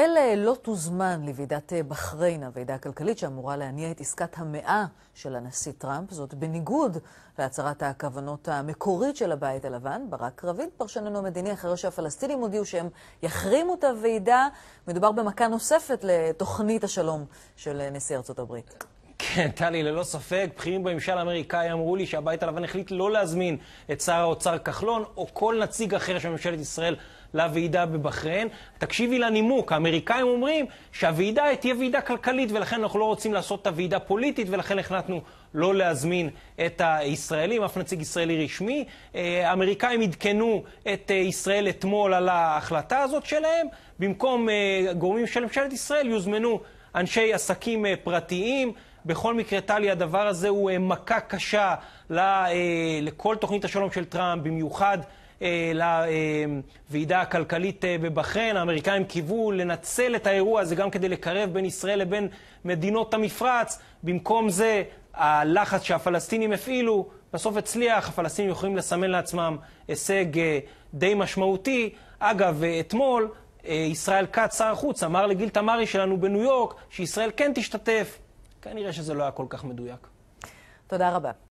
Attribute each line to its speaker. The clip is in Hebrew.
Speaker 1: ישראל לא תוזמן לוועידת בחריין, הוועידה הכלכלית שאמורה להניע את עסקת המאה של הנשיא טראמפ, זאת בניגוד להצהרת הכוונות המקורית של הבית הלבן. ברק רביד, פרשננו המדיני, אחרי שהפלסטינים הודיעו שהם יחרימו את הוועידה, מדובר במכה נוספת לתוכנית השלום של נשיא ארצות הברית.
Speaker 2: כן, טלי, ללא ספק, בכירים בממשל האמריקאי אמרו לי שהבית הלבן החליט לא להזמין את שר האוצר כחלון או כל נציג אחר של ממשלת ישראל לוועידה בבחריין. תקשיבי לנימוק, האמריקאים אומרים שהוועידה תהיה ועידה כלכלית ולכן אנחנו לא רוצים לעשות את הוועידה פוליטית ולכן החלטנו לא להזמין את הישראלים, אף נציג ישראלי רשמי. האמריקאים עדכנו את ישראל אתמול על ההחלטה הזאת שלהם. במקום גורמים של ממשלת ישראל יוזמנו אנשי עסקים פרטיים. בכל מקרה, טלי, הדבר הזה הוא מכה קשה לכל תוכנית השלום של טראמפ, במיוחד לוועידה הכלכלית בבחריין. האמריקאים קיוו לנצל את האירוע הזה גם כדי לקרב בין ישראל לבין מדינות המפרץ. במקום זה, הלחץ שהפלסטינים הפעילו בסוף הצליח. הפלסטינים יכולים לסמן לעצמם הישג די משמעותי. אגב, אתמול ישראל כץ, שר החוץ, אמר לגיל תמרי שלנו בניו יורק שישראל כן תשתתף. כנראה שזה לא היה כל כך מדויק.
Speaker 1: תודה רבה.